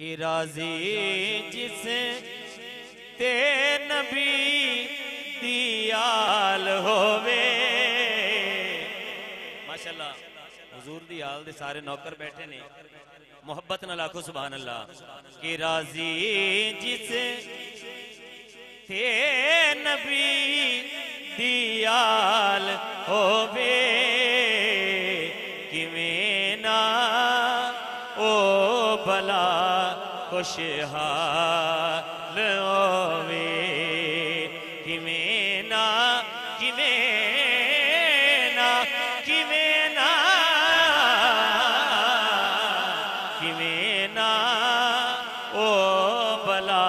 कि राज़ी जिस ते नबी दियाल होवे। माशाल्लाह, हुजूर दी आल दे सारे नौकर बैठे ने। मोहब्बत न लाखो सुभान अल्लाह कि राज़ी जिस ते नबी दियाल होवे। भला खुशहाल होवे। किवें ना किवें ना किवें ना किवें ना। ओ भला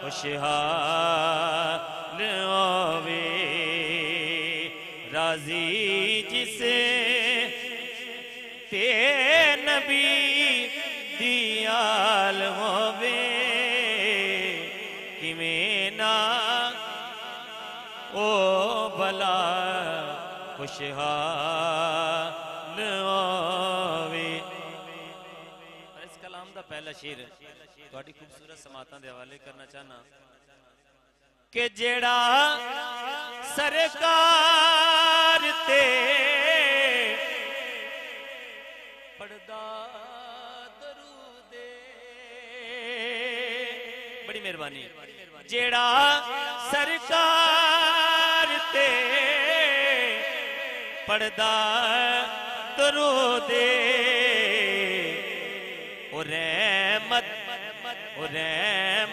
खुशहाल होवे। राज़ी जिसे खुशहाल आवे। इस कलाम का पहला शेर थोड़ी खूबसूरत समाता के हवाले करना चाहना कि जेड़ा सरकार ते बड़ी मेहरबानी। जेड़ा सरकार ते पड़दा तरो दे। मैम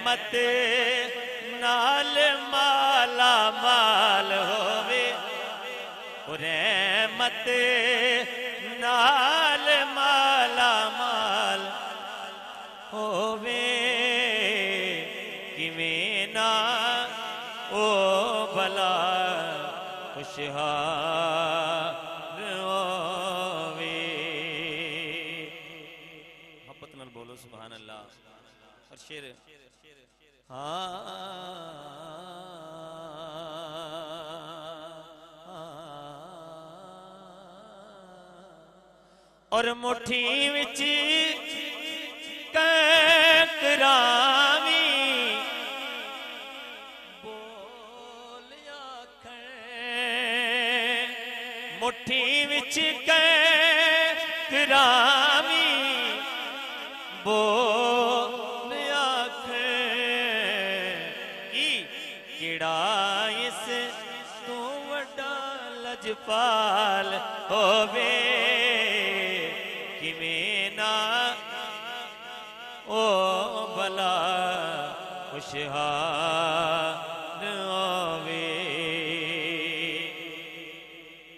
मत नाल माला माल होवे। रहमत नाल माला माल होवे। किवें ना ओ भला खुशहाल और शेर। हाँ। और मुट्ठी विच कंकरावी बोल आखै मुट्ठी विच कंकरावी बोल पाल होवे कि मेना। ओ भला खुशहाल होवे।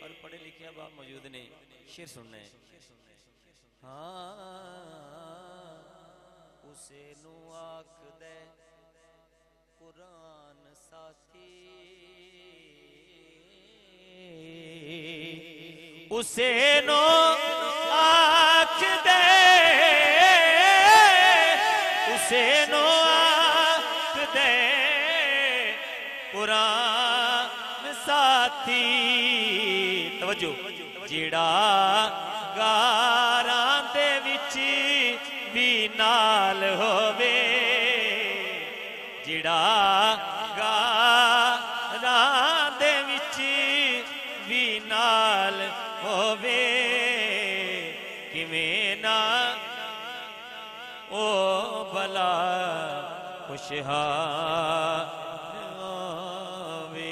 और पढ़े लिखे बाप मौजूद ने शेर सुनने हाँ। उसे आख दे कुरान साथी। ਉਸੇ ਨੂੰ ਆਖਦੇ। ਉਸੇ ਨੂੰ ਆਖਦੇ। ਕੁਰਾਨ ਸਾਥੀ। ਤਵੱਜੋ। ਜਿਹੜਾ ਗਾਰਾਂ ਦੇ ਵਿੱਚ ਵੀ ਨਾਲ ਹੋਵੇ। ਜਿਹੜਾ वे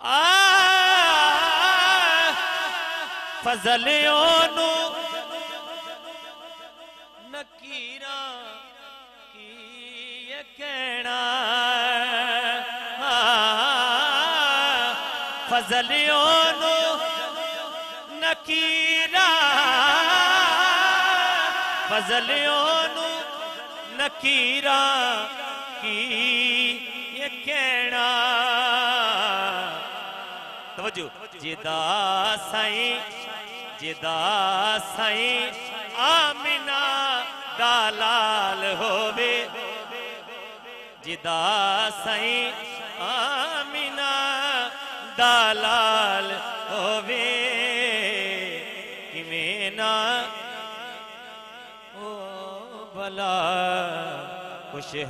आ फसलू नकीर कढा फसल ओनो ਇਹ ਕਹਿਣਾ ਹਾਂ, ਫਜ਼ਲਿਆਂ ਨੂੰ ਨਕੀਰਾਂ ਫਜ਼ਲਿਆਂ ਨੂੰ ਨਕੀਰਾਂ ਕੀ ਇਹ ਕਹਿਣਾ ਤਵੱਜੋ ਜਿਦਾ ਸਾਈਂ ਜਿਦਾ ਸਾਈਂ ਆਮਿਨਾ ਦਾ ਲਾਲ ਹੋਵੇ ਜਿਦਾ ਸਾਈਂ ਆਮਿਨਾ ਦਾ ਲਾਲ ਹੋਵੇ ख़ुशि